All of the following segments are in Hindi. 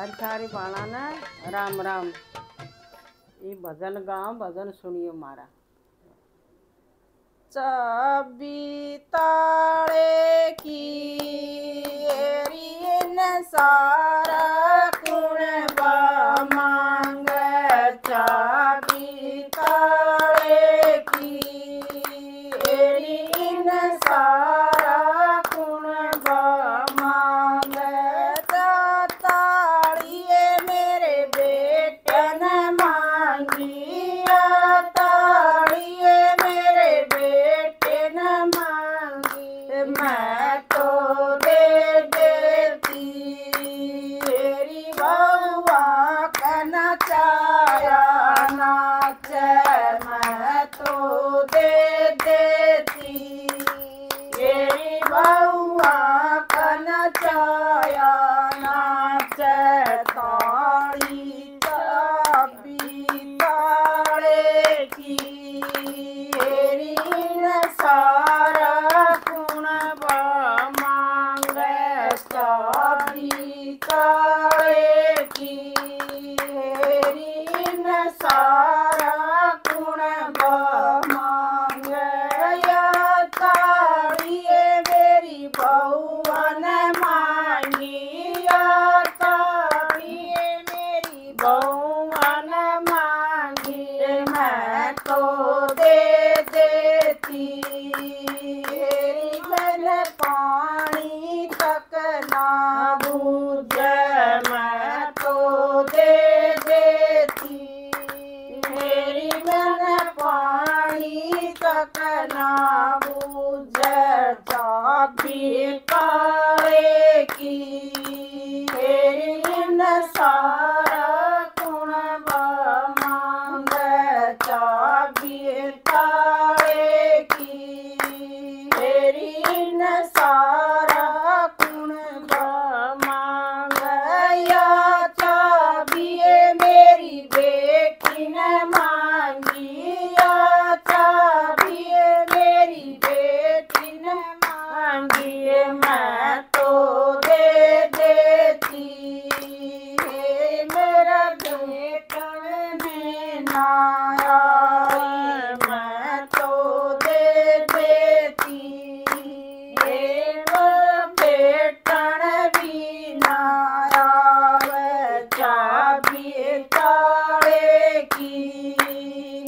हर थारी पाला ना राम राम। ये भजन गाओ, भजन सुनियो मारा। चबी ताड़े की एरी सारा गीता जटा भी की। लिए की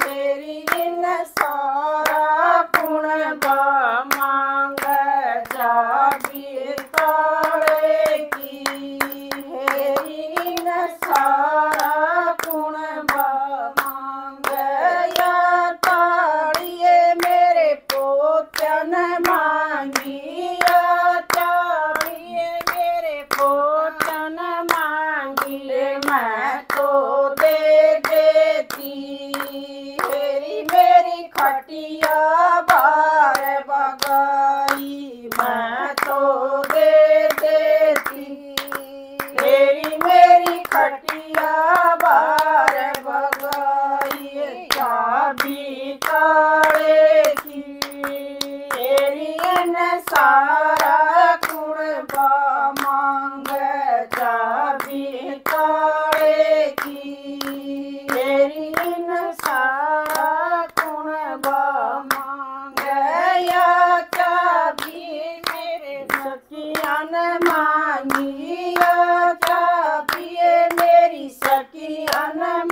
मेरी इन सारा गुण मांग जाबीर तारे की मेरी इन सारा गुण मांग या मेरे पोतन मांगी पटिया बार बगा। सखिया न मांगी मेरी सखिया न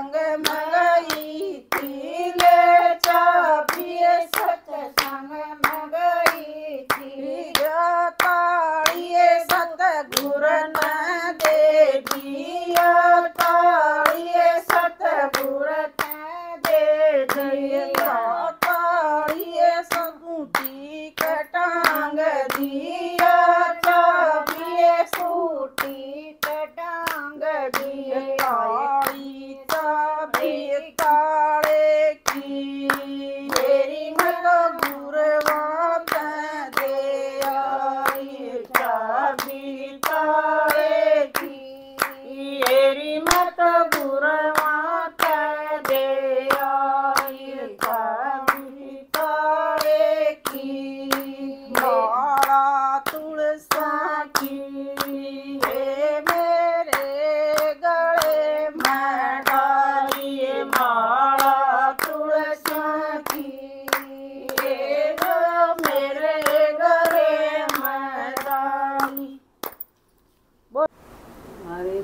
संग मगई थी ले चाबी सत संग मगई थी ताड़ी सत गुर न देवी।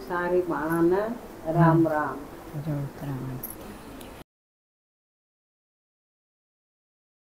सारे बाणा राम हाँ। राम। राम।